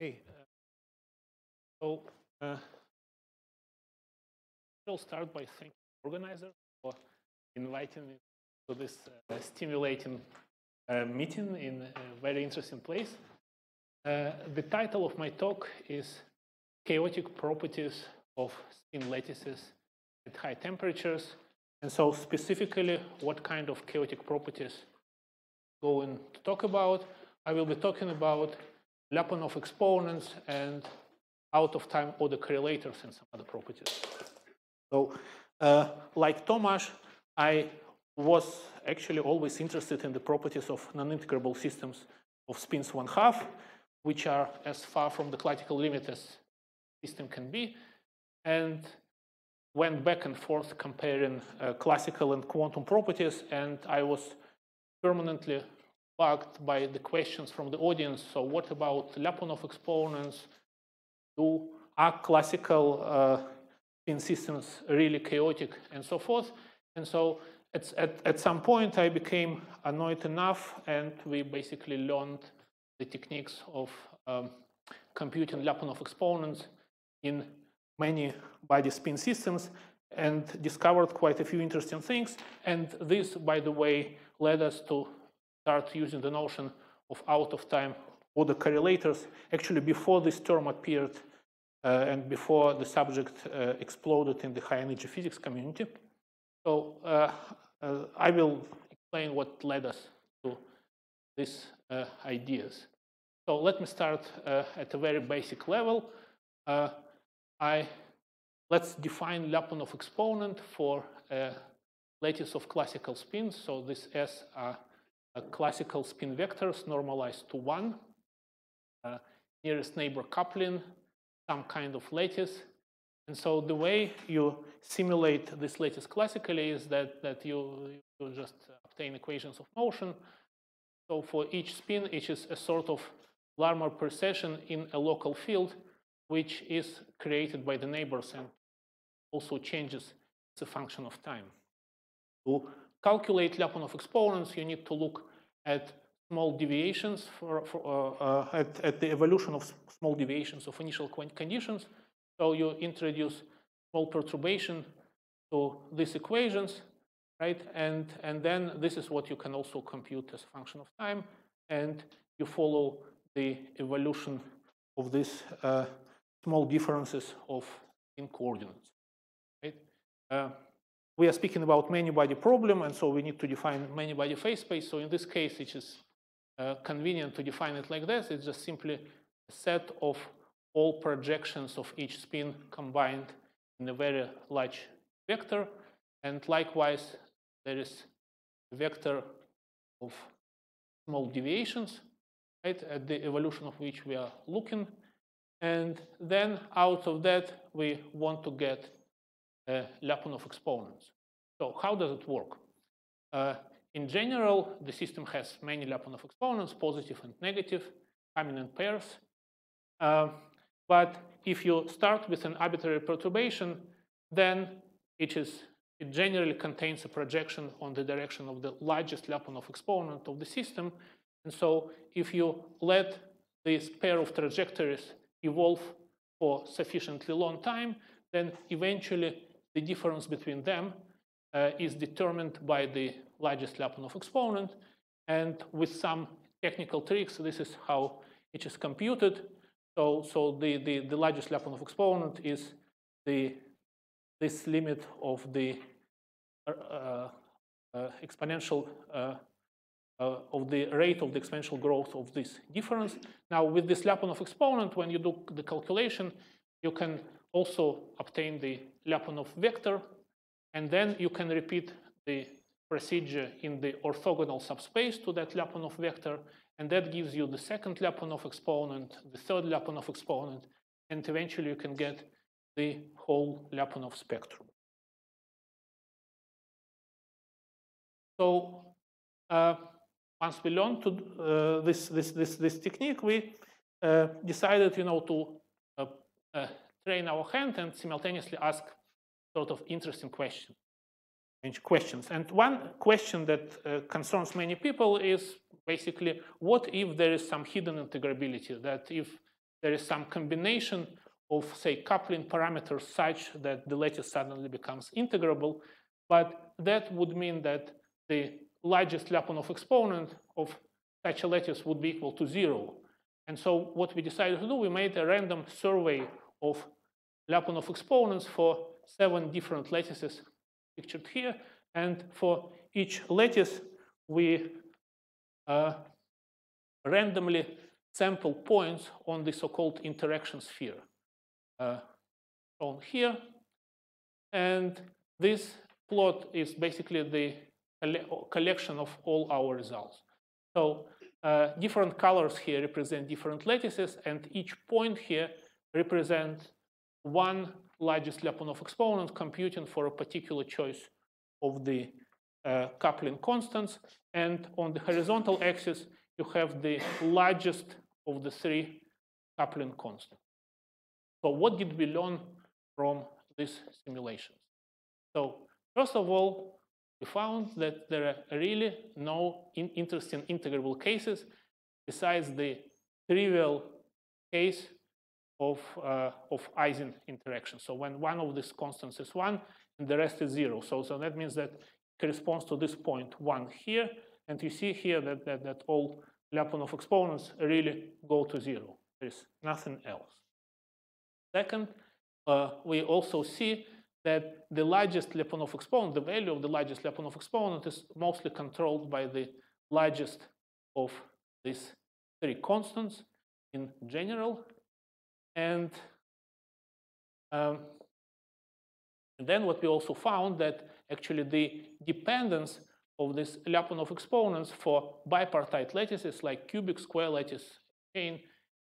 Okay. So uh, I'll start by thanking the organizer for inviting me to this uh, stimulating uh, meeting in a very interesting place. Uh, the title of my talk is Chaotic Properties of Spin lattices at High Temperatures. And so specifically, what kind of chaotic properties going to talk about. I will be talking about Lyapunov exponents and out of time order correlators and some other properties. So uh, like Tomas, I was actually always interested in the properties of non-integrable systems of spins one half, which are as far from the classical limit as system can be, and went back and forth comparing uh, classical and quantum properties, and I was permanently bugged by the questions from the audience. So what about Lyapunov exponents? Do are classical uh, spin systems really chaotic and so forth? And so at, at, at some point I became annoyed enough and we basically learned the techniques of um, computing Lyapunov exponents in many body spin systems and discovered quite a few interesting things. And this, by the way, led us to start using the notion of out-of-time order correlators. Actually, before this term appeared uh, and before the subject uh, exploded in the high-energy physics community. So uh, uh I will explain what led us to these uh, ideas. So let me start uh, at a very basic level. I let's define Lyapunov exponent for a lattice of classical spins. So this S are classical spin vectors normalized to one, uh, nearest neighbor coupling, some kind of lattice. And so the way you simulate this lattice classically is that, that you, you just obtain equations of motion. So for each spin, each is a sort of Larmor precession in a local field, which is created by the neighbors and also changes as a function of time. To calculate Lyapunov exponents, you need to look at small deviations for, for uh, uh, at, at the evolution of small deviations of initial conditions. So you introduce small perturbation to these equations, right? And, and then this is what you can also compute as a function of time. And you follow the evolution of these uh, small differences of in coordinates, right? Uh, we are speaking about many-body problem, and so we need to define many-body phase space. So in this case, it is uh, convenient to define it like this. It's just simply a set of all projections of each spin combined in a very large vector. And likewise, there is a vector of small deviations, right, at the evolution of which we are looking. And then out of that, we want to get Lyapunov exponents. So how does it work? Uh, in general, the system has many Lyapunov exponents, positive and negative, coming in pairs. Uh, but if you start with an arbitrary perturbation, then it, is, it generally contains a projection on the direction of the largest Lyapunov exponent of the system. And so if you let this pair of trajectories evolve for sufficiently long time, then eventually the difference between them uh, is determined by the largest Lyapunov exponent. And with some technical tricks, this is how it is computed. So, so the, the, the largest Lyapunov exponent is the, this limit of the uh, uh, exponential uh, uh, of the rate of the exponential growth of this difference. Now, with this Lyapunov exponent, when you do the calculation, you can also obtain the Lyapunov vector, and then you can repeat the procedure in the orthogonal subspace to that Lyapunov vector, and that gives you the second Lyapunov exponent, the third Lyapunov exponent, and eventually you can get the whole Lyapunov spectrum. So uh, once we learned to, uh, this, this, this, this technique, we uh, decided you know, to uh, uh, train our hand and simultaneously ask sort of interesting question, questions. And one question that uh, concerns many people is basically, what if there is some hidden integrability, that if there is some combination of, say, coupling parameters such that the lattice suddenly becomes integrable. But that would mean that the largest Lyapunov exponent of such a lattice would be equal to zero. And so what we decided to do, we made a random survey of Lyapunov exponents for seven different lattices pictured here. And for each lattice, we uh, randomly sample points on the so-called interaction sphere uh, shown here. And this plot is basically the collection of all our results. So uh, different colors here represent different lattices, and each point here represents one largest Lyapunov exponent computing for a particular choice of the uh, coupling constants. And on the horizontal axis, you have the largest of the three coupling constants. So what did we learn from these simulations? So first of all, we found that there are really no in interesting integrable cases besides the trivial case of, uh, of Ising interaction. So when one of these constants is one and the rest is zero. So, so that means that corresponds to this point one here. And you see here that, that, that all Lyapunov exponents really go to zero. There is nothing else. Second, uh, we also see that the largest Lyapunov exponent, the value of the largest Lyapunov exponent is mostly controlled by the largest of these three constants in general. And, um, and then what we also found that actually the dependence of these Lyapunov exponents for bipartite lattices like cubic square lattice chain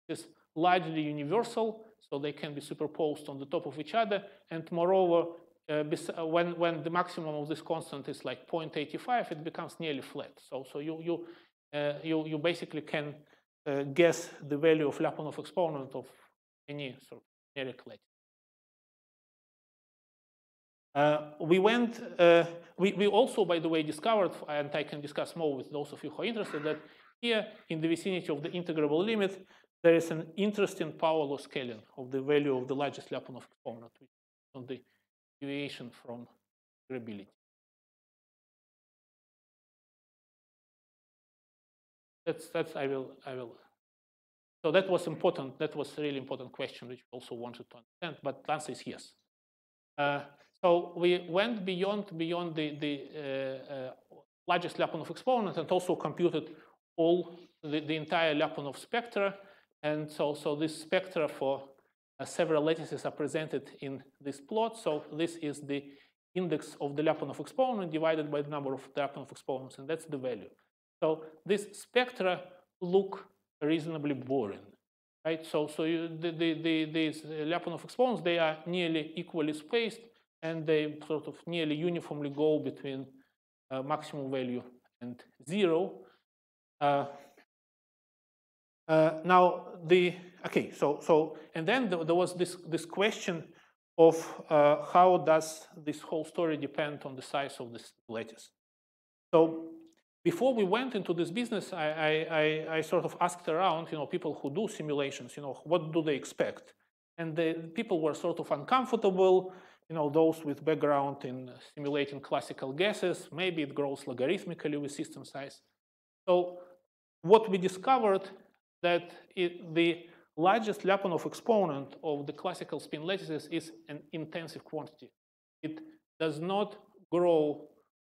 is largely universal so they can be superposed on the top of each other. And moreover, uh, uh when, when the maximum of this constant is like 0.85, it becomes nearly flat. So, so you, you, uh, you, you basically can uh, guess the value of Lyapunov exponent of any sort of generic. Uh, we went, uh, we, we also, by the way, discovered, and I can discuss more with those of you who are interested, that here in the vicinity of the integrable limit, there is an interesting power law scaling of the value of the largest Lyapunov exponent, on the deviation from integrability. That's, that's, I will, I will. So that was important. That was a really important question, which we also wanted to understand, but the answer is yes. Uh, so we went beyond, beyond the, the uh, uh, largest Lyapunov exponent and also computed all the, the entire Lyapunov spectra and so, so this spectra for uh, several lattices are presented in this plot. So this is the index of the Lyapunov exponent divided by the number of Lyapunov exponents, and that's the value. So these spectra look reasonably boring, right? So, so you, the, the, the, these Lyapunov exponents, they are nearly equally spaced, and they sort of nearly uniformly go between uh, maximum value and zero. Uh, uh, now the okay, so so and then the, there was this this question of uh, how does this whole story depend on the size of this lattice. So before we went into this business, I, I, I, sort of asked around, you know, people who do simulations, you know, what do they expect? And the people were sort of uncomfortable, you know, those with background in simulating classical gases, maybe it grows logarithmically with system size. So what we discovered that it, the largest Lyapunov exponent of the classical spin lattices is an intensive quantity. It does not grow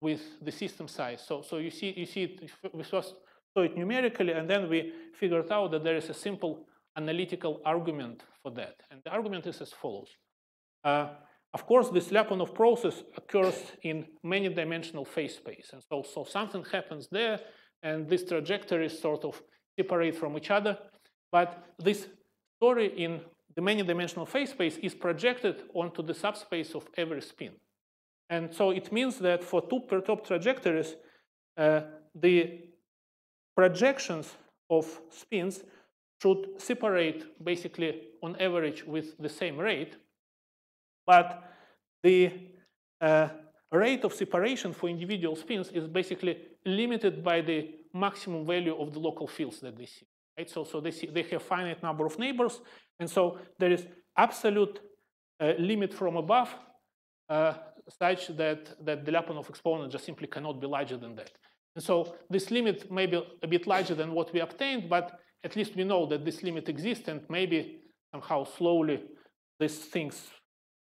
with the system size. So, so you see, you see it, we first saw it numerically, and then we figured out that there is a simple analytical argument for that. And the argument is as follows. Uh, of course, this Lyapunov process occurs in many dimensional phase space. And so, so something happens there, and this trajectory sort of separate from each other. But this story in the many-dimensional phase space is projected onto the subspace of every spin. And so it means that for two perturbed trajectories, uh, the projections of spins should separate basically on average with the same rate. But the uh, rate of separation for individual spins is basically limited by the maximum value of the local fields that they see. right? So, so they, see, they have finite number of neighbors, and so there is absolute uh, limit from above uh, such that, that the Lyapunov exponent just simply cannot be larger than that. And so this limit may be a bit larger than what we obtained, but at least we know that this limit exists and maybe somehow slowly these things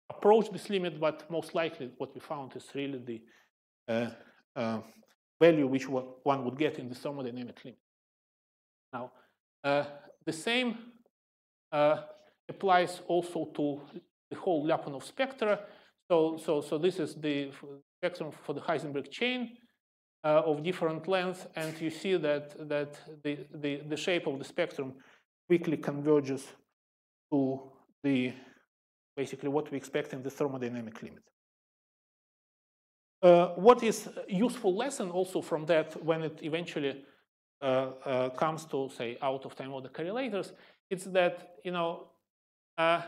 approach this limit, but most likely what we found is really the uh, uh, value which one would get in the thermodynamic limit. Now, uh, the same uh, applies also to the whole Lyapunov spectra. So, so, so this is the spectrum for the Heisenberg chain uh, of different lengths, and you see that, that the, the, the shape of the spectrum quickly converges to the basically what we expect in the thermodynamic limit. Uh, what is useful lesson also from that when it eventually uh, uh, comes to say out of time order correlators, it's that you know uh,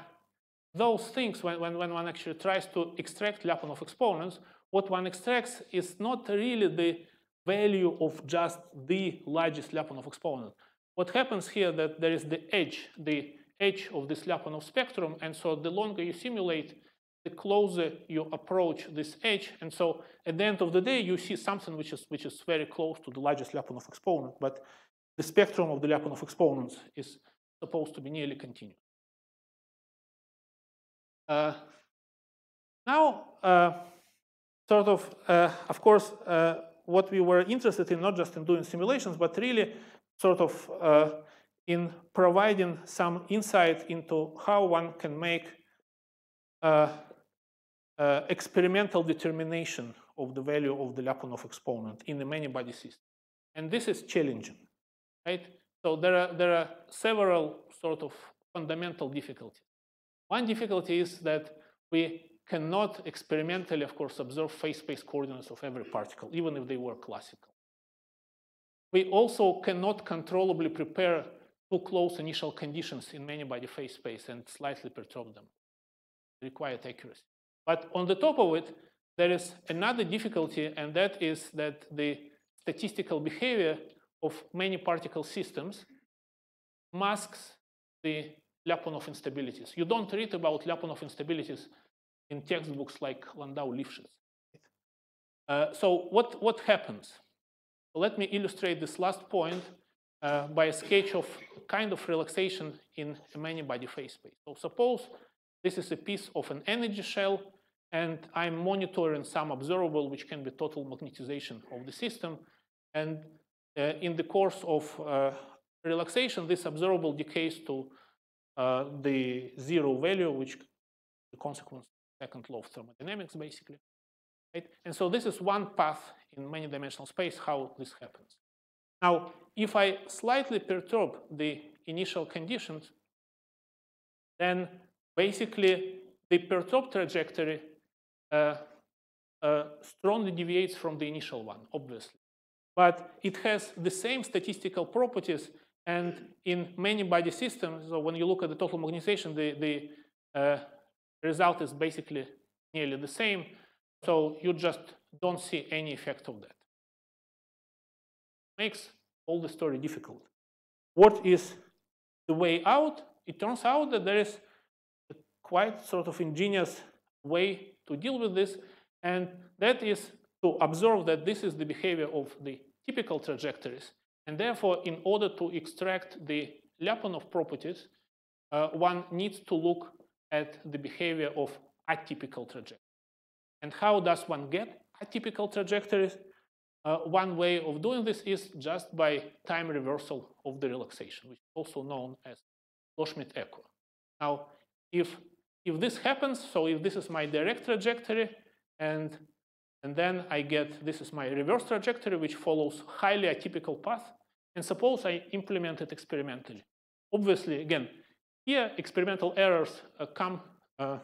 those things when, when, when one actually tries to extract Lyapunov exponents, what one extracts is not really the value of just the largest Lyapunov exponent. What happens here that there is the edge, the edge of this Lyapunov spectrum, and so the longer you simulate, the closer you approach this edge, and so at the end of the day, you see something which is which is very close to the largest Lyapunov exponent, but the spectrum of the Lyapunov exponents is supposed to be nearly continuous. Uh, now, uh, sort of, uh, of course, uh, what we were interested in, not just in doing simulations, but really sort of uh, in providing some insight into how one can make experimental determination of the value of the Lyapunov exponent in a many-body system. And this is challenging, right? So there are, there are several sort of fundamental difficulties. One difficulty is that we cannot experimentally, of course, observe phase space coordinates of every particle, even if they were classical. We also cannot controllably prepare too close initial conditions in many-body phase space and slightly perturb them. Required accuracy. But on the top of it, there is another difficulty, and that is that the statistical behavior of many particle systems masks the Lyapunov instabilities. You don't read about Lyapunov instabilities in textbooks like Landau-Lifshitz. Uh, so what, what happens? Let me illustrate this last point uh, by a sketch of kind of relaxation in a many-body phase space. So suppose this is a piece of an energy shell, and I'm monitoring some observable, which can be total magnetization of the system. And uh, in the course of uh, relaxation, this observable decays to uh, the zero value, which the consequence second law of thermodynamics, basically. Right? And so this is one path in many-dimensional space how this happens. Now, if I slightly perturb the initial conditions, then basically the perturbed trajectory uh, uh, strongly deviates from the initial one, obviously. But it has the same statistical properties, and in many-body systems, so when you look at the total magnetization, the, the uh, result is basically nearly the same. So you just don't see any effect of that. Makes all the story difficult. What is the way out? It turns out that there is a quite sort of ingenious way to deal with this, and that is to observe that this is the behavior of the typical trajectories. And therefore, in order to extract the Lyapunov properties, uh, one needs to look at the behavior of atypical trajectories. And how does one get atypical trajectories? Uh, one way of doing this is just by time reversal of the relaxation, which is also known as Loschmidt echo. Now, if, if this happens, so if this is my direct trajectory, and, and then I get this is my reverse trajectory, which follows highly atypical path, and suppose I implement it experimentally. Obviously, again, here, experimental errors uh, come uh,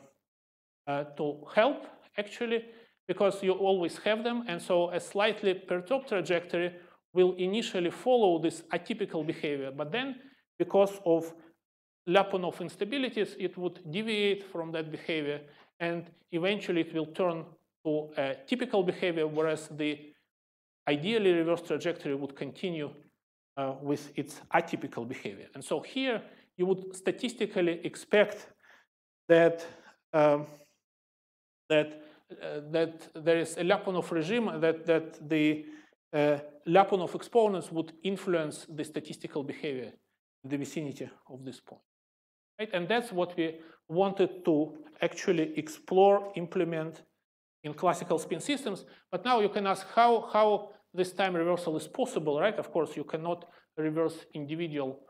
uh, to help, actually, because you always have them. And so a slightly perturbed trajectory will initially follow this atypical behavior. But then, because of Lyapunov instabilities, it would deviate from that behavior. And eventually, it will turn to a typical behavior, whereas the ideally reverse trajectory would continue uh, with its atypical behavior. And so here you would statistically expect that um, that uh, that there is a Lyapunov regime that that the uh, Lyapunov exponents would influence the statistical behavior in the vicinity of this point. Right? And that's what we wanted to actually explore, implement in classical spin systems. But now you can ask how, how this time reversal is possible, right? Of course, you cannot reverse individual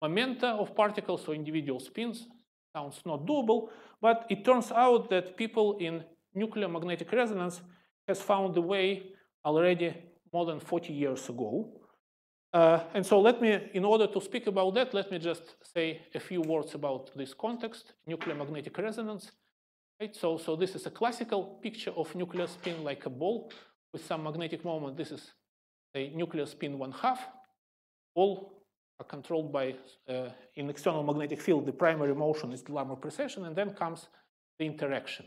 momenta of particles or individual spins. Sounds not doable, but it turns out that people in nuclear magnetic resonance has found a way already more than 40 years ago. Uh, and so let me, in order to speak about that, let me just say a few words about this context, nuclear magnetic resonance. Right? So, so this is a classical picture of nuclear spin like a ball with some magnetic moment. This is a nuclear spin one half. All are controlled by, uh, in external magnetic field, the primary motion is the Larmor precession, and then comes the interaction.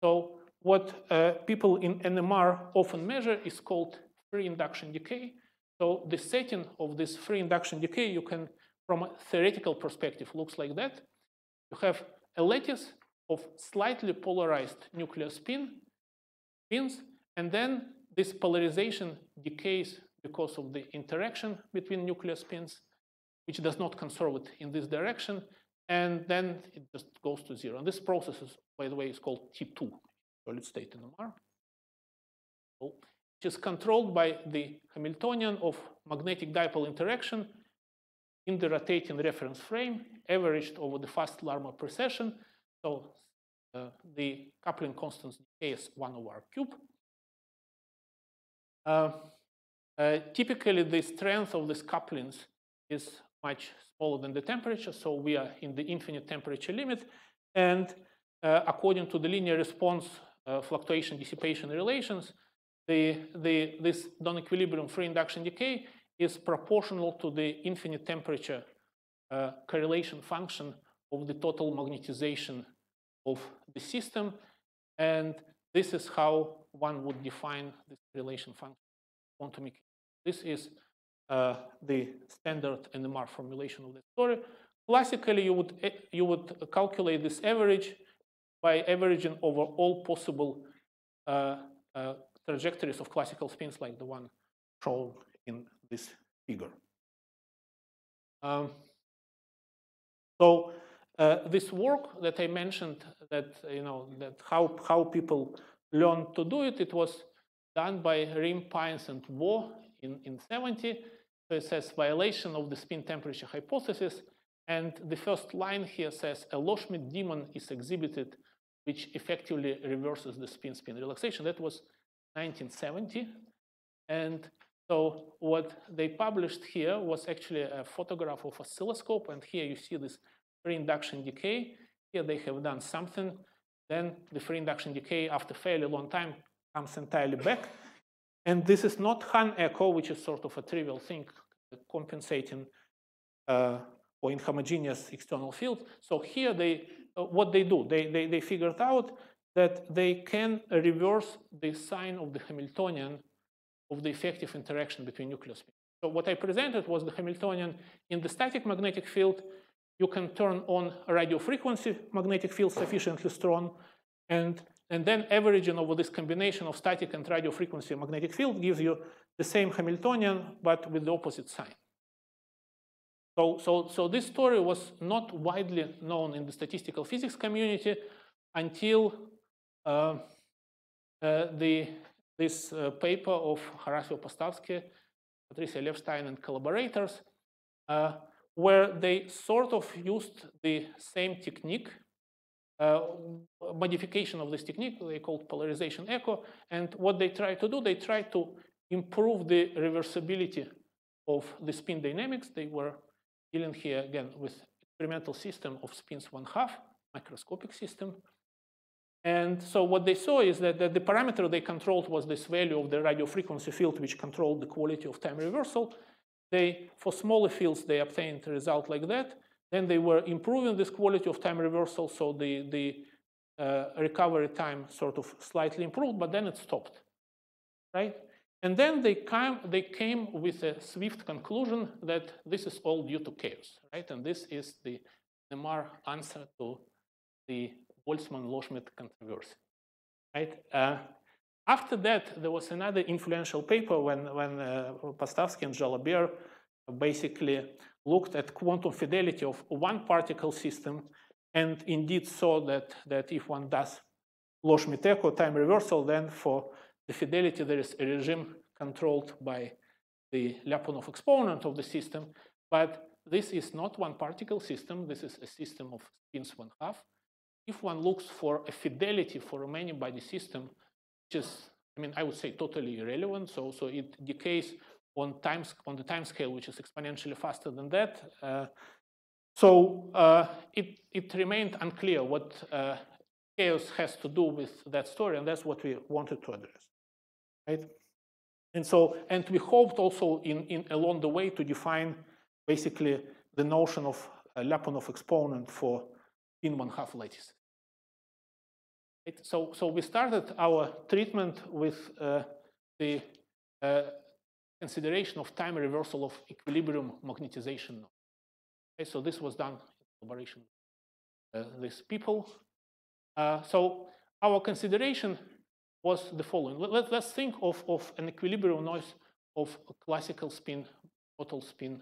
So what uh, people in NMR often measure is called free induction decay. So the setting of this free induction decay, you can, from a theoretical perspective, looks like that. You have a lattice of slightly polarized nuclear spin spins, and then this polarization decays because of the interaction between nuclear spins, which does not conserve it in this direction, and then it just goes to zero. And this process, is, by the way, is called T2, solid state NMR, which is controlled by the Hamiltonian of magnetic dipole interaction in the rotating reference frame, averaged over the fast Larmor precession. So uh, the coupling constant is 1 over cube. Uh, uh, typically, the strength of these couplings is much smaller than the temperature, so we are in the infinite temperature limit. And uh, according to the linear response uh, fluctuation dissipation relations, the, the, this non-equilibrium free induction decay is proportional to the infinite temperature uh, correlation function of the total magnetization of the system. And this is how one would define this relation function quantum. This is uh, the standard NMR formulation of the story. Classically, you would, eh, you would calculate this average by averaging over all possible uh, uh, trajectories of classical spins like the one shown in this figure. Um, so uh, this work that I mentioned, that you know, that how how people learn to do it, it was done by Rhim, Pines, and Waugh in in 70. So it says violation of the spin temperature hypothesis, and the first line here says a Loschmidt demon is exhibited, which effectively reverses the spin-spin relaxation. That was 1970, and so what they published here was actually a photograph of oscilloscope, and here you see this free induction decay. Here they have done something. Then the free induction decay after fairly long time comes entirely back. And this is not Hahn echo, which is sort of a trivial thing compensating uh, or inhomogeneous external field. So here they, uh, what they do, they, they, they figured out that they can reverse the sign of the Hamiltonian of the effective interaction between nuclear spins. So what I presented was the Hamiltonian in the static magnetic field you can turn on radio frequency magnetic field sufficiently strong, and, and then averaging over this combination of static and radio frequency magnetic field gives you the same Hamiltonian, but with the opposite sign. So, so, so this story was not widely known in the statistical physics community until uh, uh, the, this uh, paper of Horacio Pastawski, Patricia Levstein, and collaborators, uh, where they sort of used the same technique, uh, modification of this technique, they called polarization echo. And what they try to do, they try to improve the reversibility of the spin dynamics. They were dealing here again with experimental system of spins one half, microscopic system. And so what they saw is that, that the parameter they controlled was this value of the radio frequency field, which controlled the quality of time reversal. They, for smaller fields, they obtained a result like that. Then they were improving this quality of time reversal, so the, the uh, recovery time sort of slightly improved, but then it stopped, right? And then they came, they came with a swift conclusion that this is all due to chaos, right? And this is the NMR answer to the Boltzmann-Loschmidt controversy, right? Uh, after that, there was another influential paper when, when uh, Pastawski and Jalabert basically looked at quantum fidelity of one particle system and indeed saw that, that if one does Loschmidt echo time reversal, then for the fidelity, there is a regime controlled by the Lyapunov exponent of the system, but this is not one particle system. This is a system of spins one half. If one looks for a fidelity for a many-body system, which is, I mean, I would say totally irrelevant. So, so it decays on times on the time scale, which is exponentially faster than that. Uh, so uh, it it remained unclear what uh, chaos has to do with that story, and that's what we wanted to address right? And so, and we hoped also in, in along the way to define basically the notion of a Lyapunov exponent for in one half lattice. Right? So, so we started our treatment with uh, the uh, consideration of time reversal of equilibrium magnetization. Okay, so this was done in collaboration with uh, these people. Uh, so our consideration was the following. Let, us think of, of an equilibrium noise of a classical spin, total spin.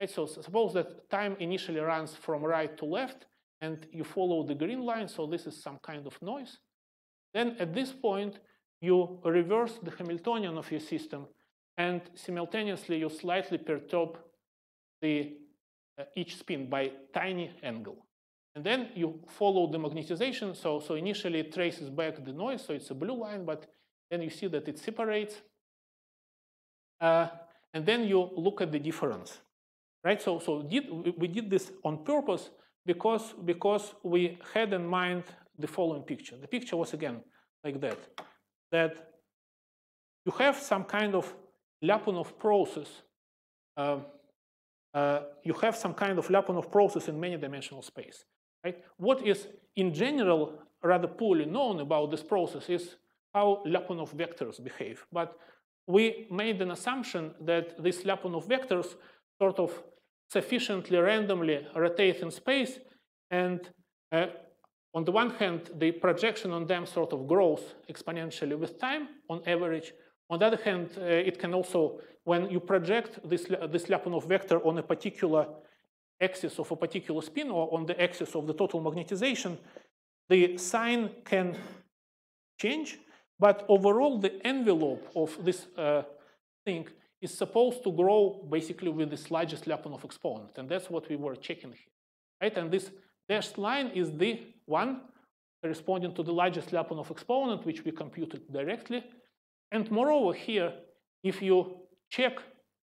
Okay, so suppose that time initially runs from right to left, and you follow the green line, so this is some kind of noise. Then at this point, you reverse the Hamiltonian of your system, and simultaneously you slightly perturb the, uh, each spin by tiny angle. And then you follow the magnetization. So, so initially it traces back the noise, so it's a blue line, but then you see that it separates. Uh, and then you look at the difference, right? So, so did, we did this on purpose because, because we had in mind the following picture. The picture was again like that, that you have some kind of Lyapunov process. Uh, uh, you have some kind of Lyapunov process in many dimensional space. Right? What is in general rather poorly known about this process is how Lyapunov vectors behave. But we made an assumption that these Lyapunov vectors sort of sufficiently randomly rotate in space and uh, on the one hand, the projection on them sort of grows exponentially with time on average. On the other hand, uh, it can also, when you project this, this Lyapunov vector on a particular axis of a particular spin or on the axis of the total magnetization, the sign can change, but overall the envelope of this uh, thing is supposed to grow basically with this largest Lyapunov exponent, and that's what we were checking here, right? And this dashed line is the one corresponding to the largest Lyapunov exponent, which we computed directly. And moreover, here, if you check,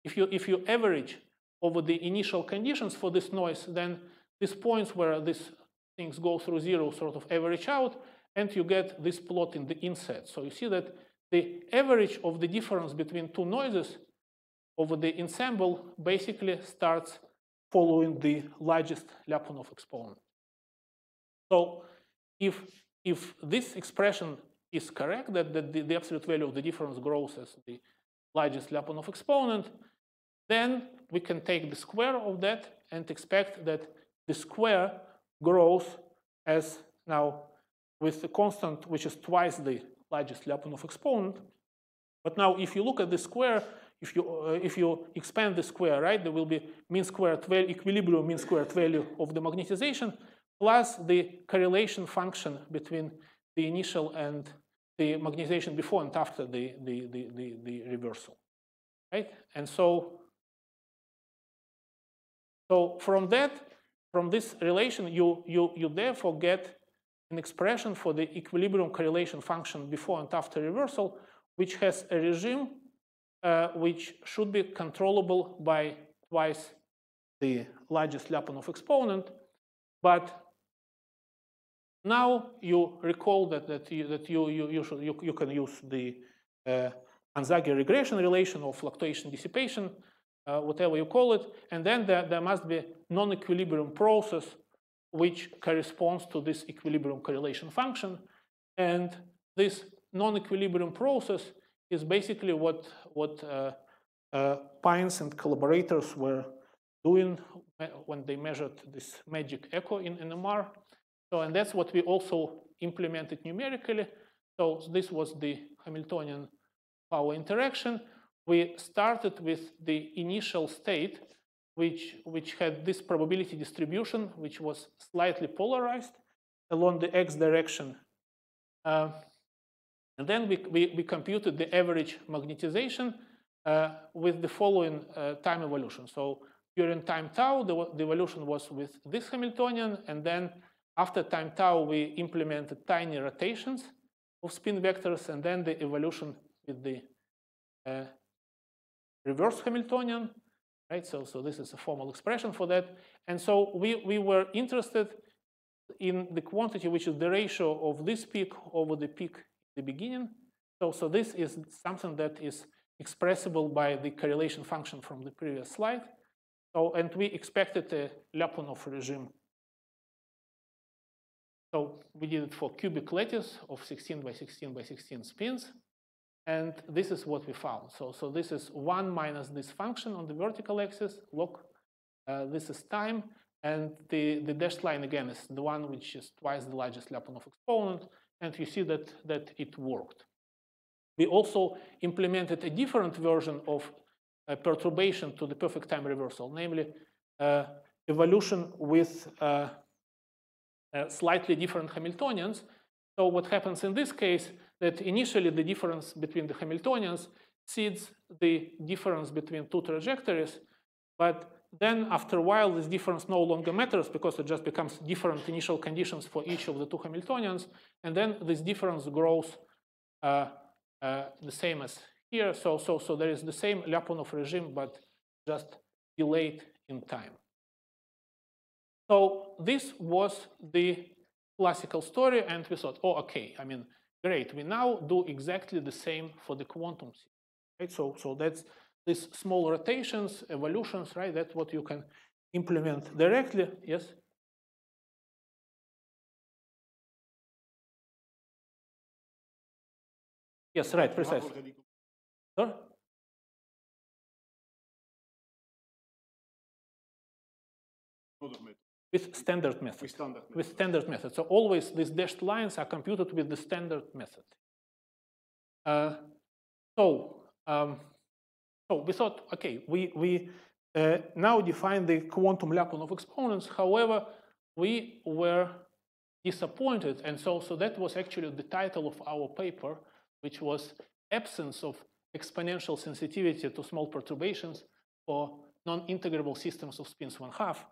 if you if you average over the initial conditions for this noise, then these points where these things go through zero sort of average out, and you get this plot in the inset. So you see that the average of the difference between two noises over the ensemble basically starts following the largest Lyapunov exponent. So if, if this expression is correct, that, that the, the absolute value of the difference grows as the largest Lyapunov exponent, then we can take the square of that and expect that the square grows as now with the constant which is twice the largest Lyapunov exponent. But now if you look at the square, if you, uh, if you expand the square, right, there will be mean squared value, equilibrium mean squared value of the magnetization plus the correlation function between the initial and the magnetization before and after the, the, the, the, the reversal, right? And so so from that, from this relation, you, you, you therefore get an expression for the equilibrium correlation function before and after reversal, which has a regime uh, which should be controllable by twice the largest Lyapunov exponent. But now you recall that, that, you, that you, you, you, should, you, you can use the uh, Onsager regression relation or fluctuation dissipation uh, whatever you call it, and then there, there must be non-equilibrium process which corresponds to this equilibrium correlation function. And this non-equilibrium process is basically what, what uh, uh, Pines and collaborators were doing when they measured this magic echo in NMR. So, and that's what we also implemented numerically. So this was the Hamiltonian power interaction. We started with the initial state, which, which had this probability distribution, which was slightly polarized along the x direction. Uh, and then we, we, we, computed the average magnetization uh, with the following uh, time evolution. So during time tau, the, the evolution was with this Hamiltonian, and then after time tau, we implemented tiny rotations of spin vectors, and then the evolution with the uh, reverse Hamiltonian, right? So, so this is a formal expression for that. And so we, we were interested in the quantity, which is the ratio of this peak over the peak the beginning. So, so this is something that is expressible by the correlation function from the previous slide. So, and we expected a Lyapunov regime. So we did it for cubic lattice of 16 by 16 by 16 spins. And this is what we found. So, so this is 1 minus this function on the vertical axis, log. Uh, this is time. And the, the dashed line, again, is the one which is twice the largest Lyapunov exponent. And you see that, that it worked. We also implemented a different version of uh, perturbation to the perfect time reversal, namely uh, evolution with uh, uh slightly different Hamiltonians. So what happens in this case, that initially the difference between the Hamiltonians seeds the difference between two trajectories, but then after a while this difference no longer matters because it just becomes different initial conditions for each of the two Hamiltonians, and then this difference grows uh, uh, the same as here. So, so, so there is the same Lyapunov regime, but just delayed in time. So this was the classical story, and we thought, oh, okay, I mean, Great, we now do exactly the same for the quantum right? So, so that's these small rotations, evolutions, right? That's what you can implement directly. Yes? Yes, right, precisely. Sorry? with standard method. With standard method. With standard method. So always these dashed lines are computed with the standard method. Uh, so, um, so we thought, okay, we, we uh, now define the quantum Lyapunov exponents. However, we were disappointed. And so, so that was actually the title of our paper, which was Absence of Exponential Sensitivity to Small Perturbations for Non-Integrable Systems of Spins One Half.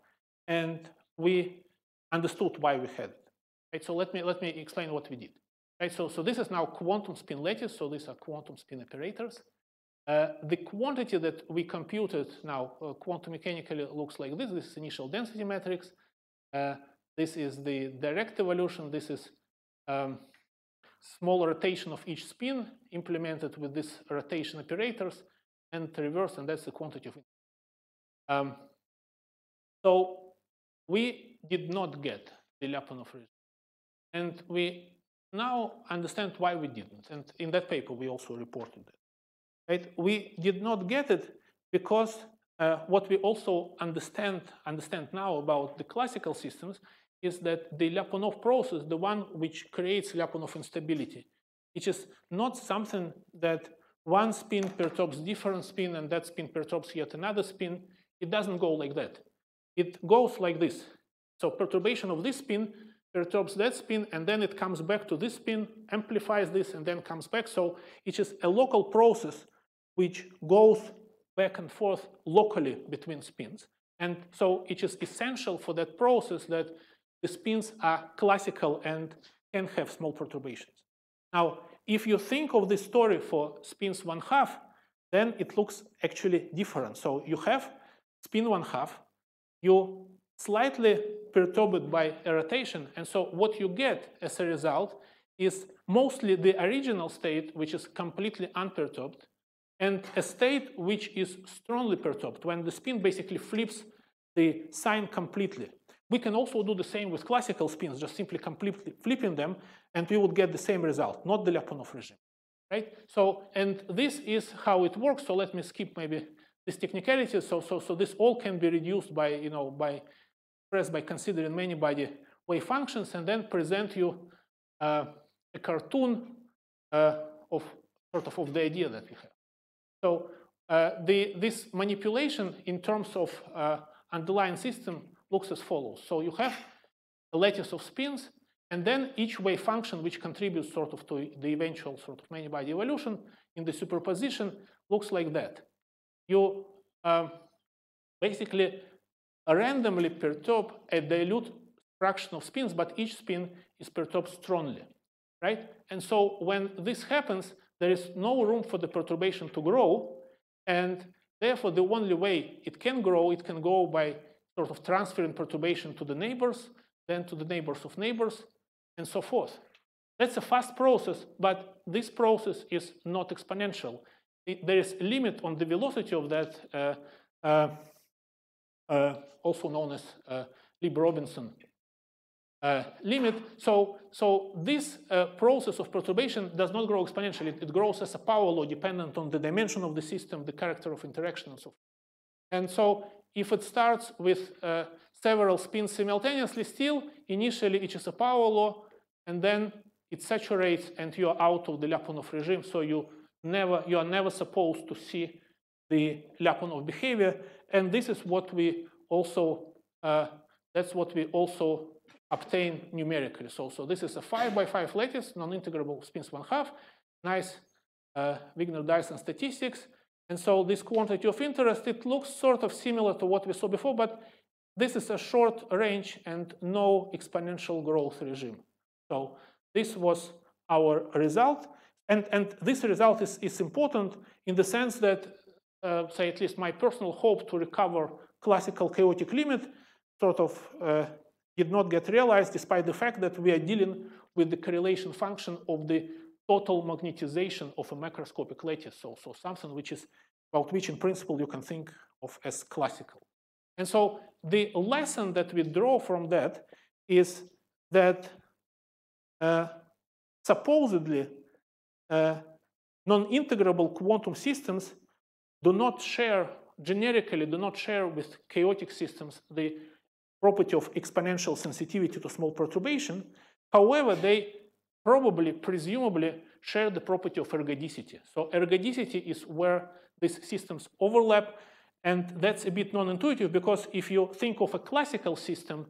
And we understood why we had it. Right? So let me, let me explain what we did. Right? So, so this is now quantum spin lattice, so these are quantum spin operators. Uh, the quantity that we computed now uh, quantum mechanically looks like this. This is initial density matrix. Uh, this is the direct evolution. This is um, small rotation of each spin implemented with these rotation operators and reverse, and that's the quantity of. Um, so we did not get the Lyapunov regime. And we now understand why we didn't. And in that paper, we also reported it. Right? We did not get it because uh, what we also understand, understand now about the classical systems is that the Lyapunov process, the one which creates Lyapunov instability, which is not something that one spin perturbs different spin and that spin perturbs yet another spin. It doesn't go like that. It goes like this. So perturbation of this spin perturbs that spin, and then it comes back to this spin, amplifies this, and then comes back. So it is a local process which goes back and forth locally between spins. And so it is essential for that process that the spins are classical and can have small perturbations. Now, if you think of this story for spins one half, then it looks actually different. So you have spin one half, you slightly perturbed by a rotation. And so what you get as a result is mostly the original state, which is completely unperturbed, and a state which is strongly perturbed, when the spin basically flips the sign completely. We can also do the same with classical spins, just simply completely flipping them, and we would get the same result, not the Lyapunov regime. right? So, and this is how it works. So let me skip maybe this technicality. So, so, so this all can be reduced by, you know, by expressed by considering many body wave functions and then present you uh, a cartoon uh, of sort of of the idea that we have. So uh, the, this manipulation in terms of uh, underlying system looks as follows. So you have a lattice of spins, and then each wave function which contributes sort of to the eventual sort of many-body evolution in the superposition looks like that. You um, basically randomly perturb a dilute fraction of spins, but each spin is perturbed strongly, right? And so when this happens, there is no room for the perturbation to grow, and therefore the only way it can grow, it can go by sort of transferring perturbation to the neighbors, then to the neighbors of neighbors, and so forth. That's a fast process, but this process is not exponential. It, there is a limit on the velocity of that, uh, uh, uh, also known as uh, Lieb-Robinson uh, limit. So, so this uh, process of perturbation does not grow exponentially. It, grows as a power law dependent on the dimension of the system, the character of interaction, and so forth. And so if it starts with uh, several spins simultaneously, still initially it is a power law, and then it saturates and you are out of the Lyapunov regime. So you never you are never supposed to see the Lyapunov behavior. And this is what we also uh, that's what we also obtain numerically. So, so this is a 5 by 5 lattice, non-integrable spins one half, nice uh, Wigner-Dyson statistics. And so this quantity of interest, it looks sort of similar to what we saw before, but this is a short range and no exponential growth regime. So this was our result. And, and this result is, is important in the sense that, uh, say at least my personal hope to recover classical chaotic limit sort of uh, did not get realized despite the fact that we are dealing with the correlation function of the total magnetization of a macroscopic lattice. So, so something which is about which in principle you can think of as classical. And so the lesson that we draw from that is that uh, supposedly uh, non-integrable quantum systems do not share, generically do not share with chaotic systems the property of exponential sensitivity to small perturbation. However, they probably, presumably, share the property of ergodicity. So ergodicity is where these systems overlap, and that's a bit non-intuitive because if you think of a classical system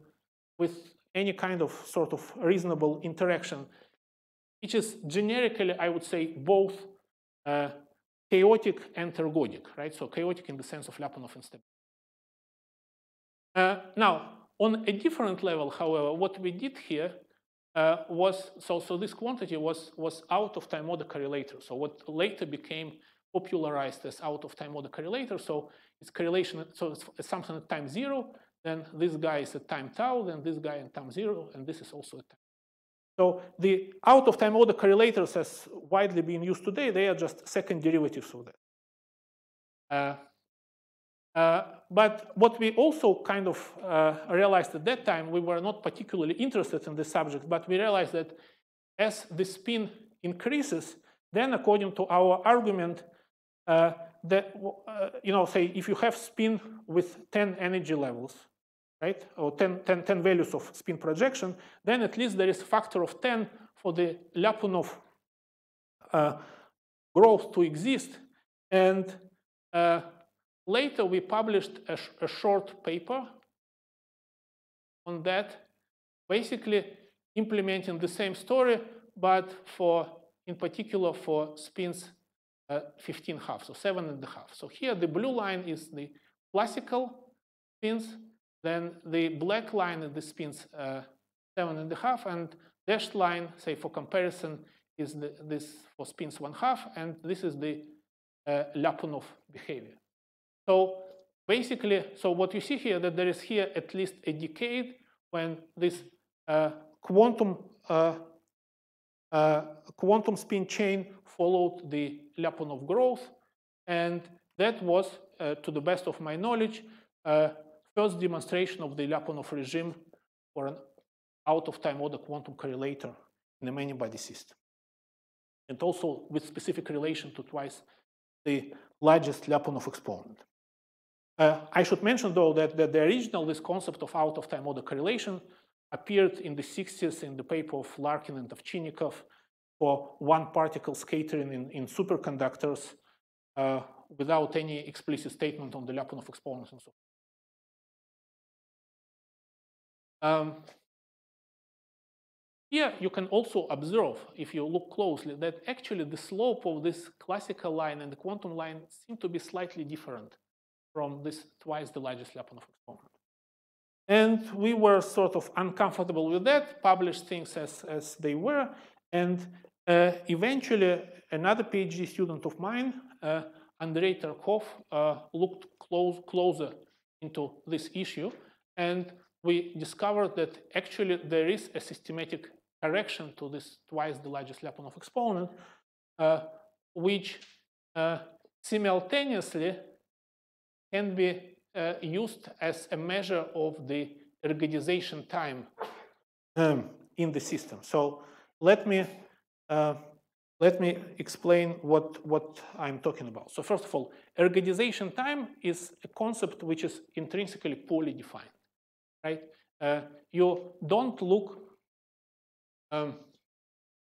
with any kind of sort of reasonable interaction, it is generically, I would say, both uh, chaotic and ergodic, right? So chaotic in the sense of Lyapunov instability. Uh, now, on a different level, however, what we did here uh, was, so, so this quantity was, was out of time order correlator. So what later became popularized as out of time order correlator. So it's correlation, so it's something at time zero, then this guy is at time tau, then this guy at time zero, and this is also at time. So the out of time order correlators as widely being used today, they are just second derivatives of that. Uh, uh, but what we also kind of uh, realized at that time, we were not particularly interested in the subject, but we realized that as the spin increases, then according to our argument, uh, that, uh, you know, say if you have spin with 10 energy levels, right, or 10, 10, 10 values of spin projection, then at least there is a factor of 10 for the Lyapunov uh, growth to exist. And uh, Later, we published a, sh a short paper on that, basically implementing the same story, but for, in particular, for spins uh, 15 half, so seven and a half. So here, the blue line is the classical spins, then the black line is the spins uh, seven and a half, and dashed line, say for comparison, is the, this for spins one half, and this is the uh, Lyapunov behavior. So basically, so what you see here, that there is here at least a decade when this uh, quantum uh, uh, quantum spin chain followed the Lyapunov growth, and that was, uh, to the best of my knowledge, uh, first demonstration of the Lyapunov regime for an out-of-time order quantum correlator in a many-body system. and also with specific relation to twice the largest Lyapunov exponent. Uh, I should mention, though, that, that the original, this concept of out-of-time order correlation appeared in the 60s in the paper of Larkin and Ovchinnikov for one particle scattering in, in superconductors uh, without any explicit statement on the Lyapunov exponents and so on. Um, here you can also observe, if you look closely, that actually the slope of this classical line and the quantum line seem to be slightly different from this twice the largest Lyapunov exponent. And we were sort of uncomfortable with that, published things as, as they were, and uh, eventually another PhD student of mine, uh, Andrei Tarkhov, uh, looked close, closer into this issue, and we discovered that actually there is a systematic correction to this twice the largest Lyapunov exponent, uh, which uh, simultaneously can be uh, used as a measure of the ergodization time um, in the system. So let me uh, let me explain what what I'm talking about. So first of all, ergodization time is a concept which is intrinsically poorly defined, right? Uh, you don't look um,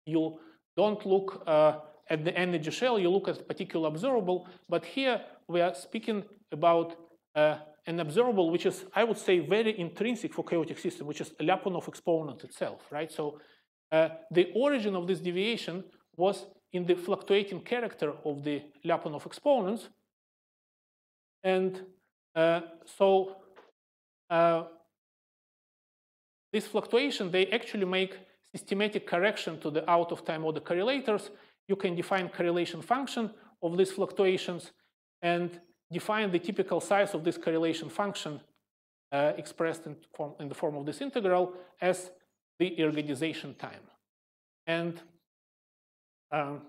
you don't look uh, at the energy shell, you look at a particular observable, but here we are speaking about uh, an observable which is, I would say, very intrinsic for chaotic system, which is Lyapunov exponent itself, right? So uh, the origin of this deviation was in the fluctuating character of the Lyapunov exponents. And uh, so uh, this fluctuation, they actually make systematic correction to the out-of-time order correlators. You can define correlation function of these fluctuations and define the typical size of this correlation function uh, expressed in, form, in, the form of this integral as the ergodization time. And um,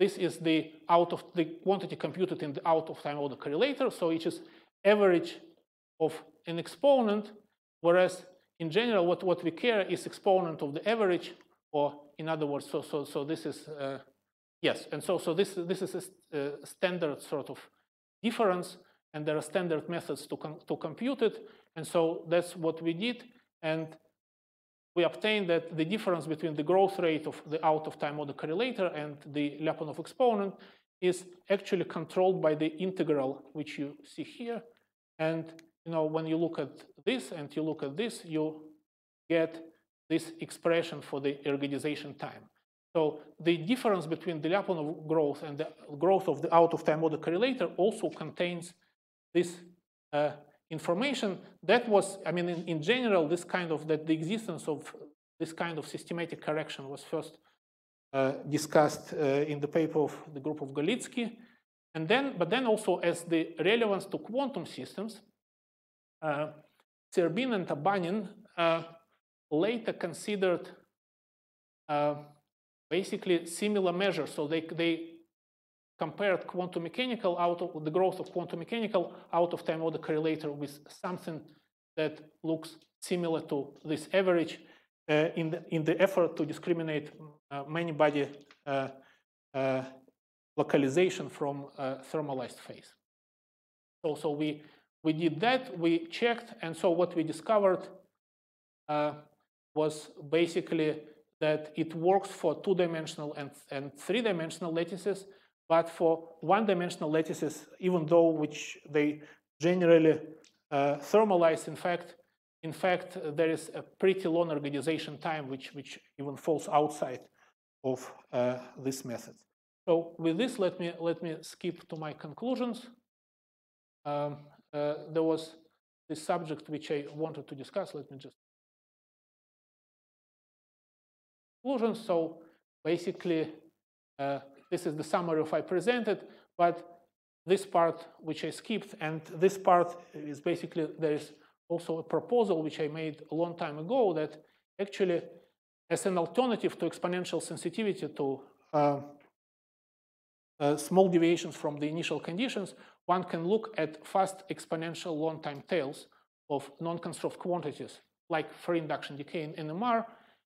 this is the out of the quantity computed in the out of time order correlator. So it is average of an exponent, whereas in general, what, what we care is exponent of the average, or in other words, so so so this is uh, yes, and so so this this is a, a standard sort of difference, and there are standard methods to, to compute it. And so that's what we did. And we obtained that the difference between the growth rate of the out-of-time order correlator and the Lyapunov exponent is actually controlled by the integral, which you see here. And you know, when you look at this and you look at this, you get this expression for the ergodization time. So the difference between the Lyapunov growth and the growth of the out-of-time order correlator also contains this uh, information. That was, I mean, in, in, general, this kind of, that the existence of this kind of systematic correction was first uh, discussed uh, in the paper of the group of Galitski. And then, but then also as the relevance to quantum systems, uh, Serbyn and Abanin uh, later considered uh, basically similar measures. So they, they compared quantum mechanical out of the growth of quantum mechanical out of time order correlator with something that looks similar to this average uh, in, the, in the effort to discriminate uh, many body uh, uh localization from thermalized phase. So, so we, we did that, we checked, and so what we discovered uh, was basically that it works for two-dimensional and, and three-dimensional lattices, but for one-dimensional lattices, even though which they generally uh, thermalize, in fact, in fact, there is a pretty long ergodization time, which, which even falls outside of uh, this method. So with this, let me, let me skip to my conclusions. Um, uh, there was this subject which I wanted to discuss. Let me just So basically, uh, this is the summary of I presented, but this part which I skipped, and this part is basically, there is also a proposal which I made a long time ago that actually as an alternative to exponential sensitivity to uh, uh, small deviations from the initial conditions, one can look at fast exponential long time tails of non-conserved quantities like free induction decay in NMR,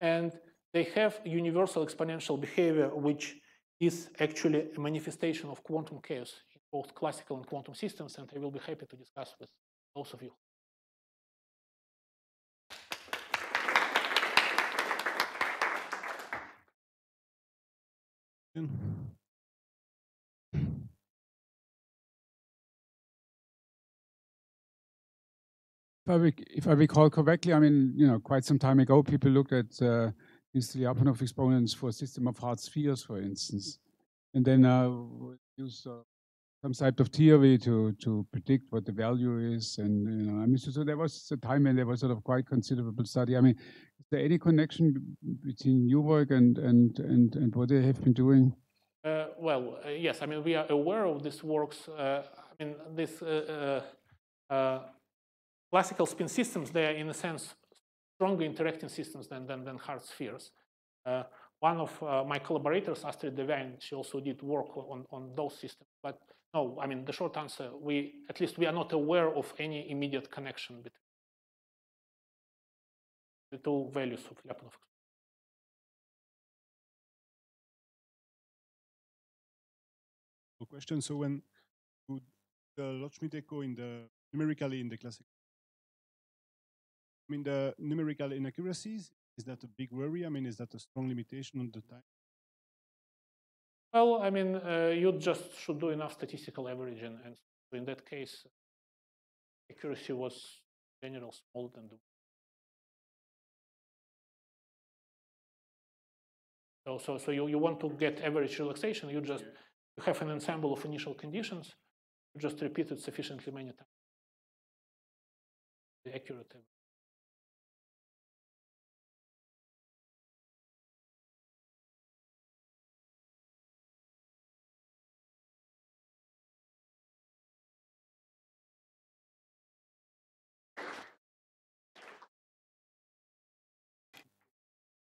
and they have universal exponential behavior, which is actually a manifestation of quantum chaos in both classical and quantum systems, and I will be happy to discuss with those of you. If I, if I, recall correctly, I mean, you know, quite some time ago, people looked at uh, these Lyapunov exponents for a system of hard spheres, for instance, and then uh, use uh, some type of theory to to predict what the value is. And you know, I mean, so, so, there was a time when there was sort of quite considerable study. I mean, is there any connection between your work and and and and what they have been doing? Uh, well, uh, yes. I mean, we are aware of this works. Uh, I mean, this classical spin systems, they are in a sense stronger interacting systems than, than, than hard spheres. Uh, one of uh, my collaborators, Astrid de Wijn, she also did work on, on those systems. But no, I mean, the short answer, we at least we are not aware of any immediate connection between the two values of Lyapunov. Question. So when the Loschmidt echo in the numerically in the classical I mean, the numerical inaccuracies, is that a big worry? I mean, is that a strong limitation on the time? Well, I mean, uh, you just should do enough statistical averaging. And in that case, accuracy was general smaller than the So, so, so you, you want to get average relaxation, you just you have an ensemble of initial conditions, you just repeat it sufficiently many times. The accurate